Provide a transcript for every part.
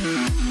The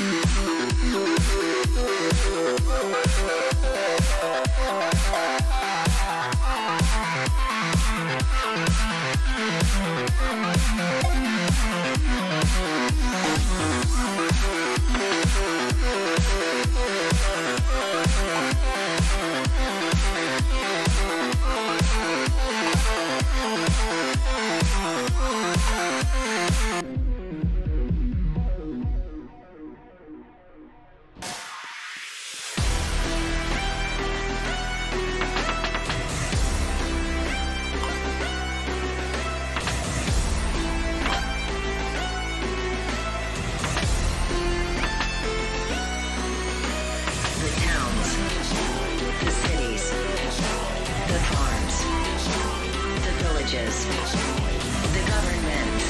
The government.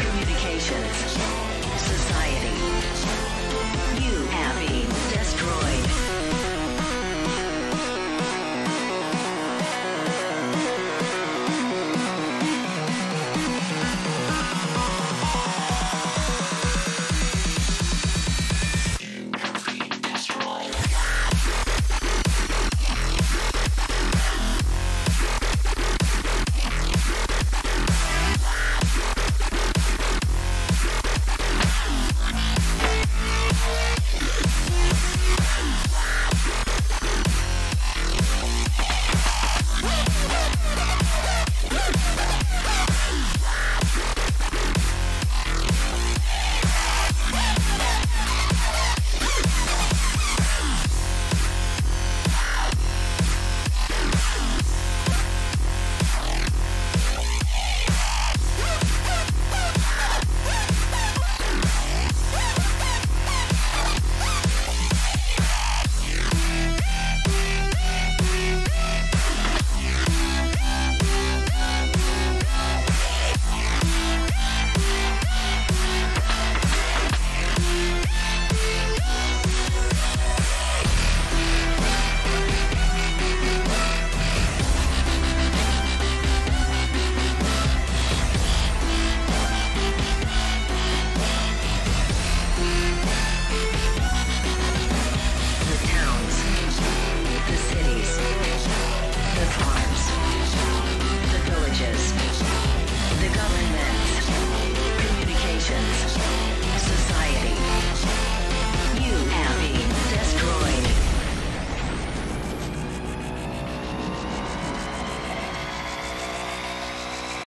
Communications.